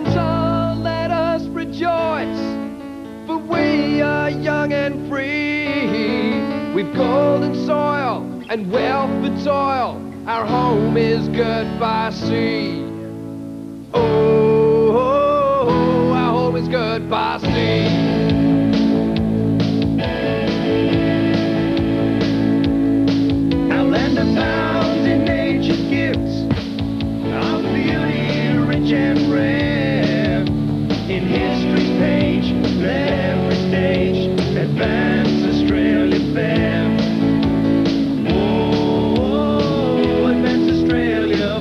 Friends, all let us rejoice, for we are young and free. We've golden soil and wealth for toil. Our home is good by sea. Oh, oh, oh our home is good by sea. Every stage Australia fair. Advance Australia.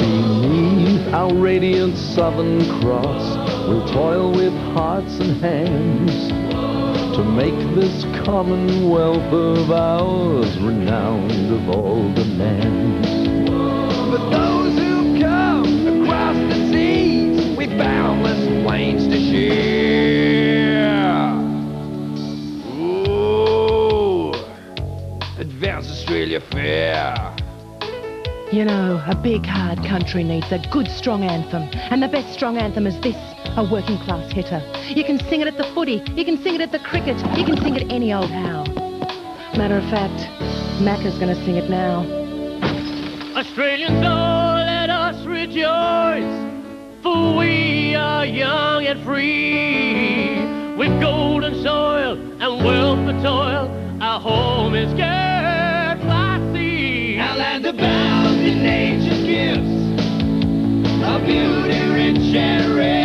Beneath our radiant southern cross, we'll toil with hearts and hands to make this commonwealth of ours renowned of all the lands. Advance Australia fair. You know, a big, hard country needs a good, strong anthem. And the best strong anthem is this, a working class hitter. You can sing it at the footy, you can sing it at the cricket, you can sing it any old how. Matter of fact, Macca's gonna sing it now. Australians, oh, let us rejoice, for we are young and free. With golden soil and wealth for toil, our home is good by and abound in nature's gifts, a beauty rich and rare.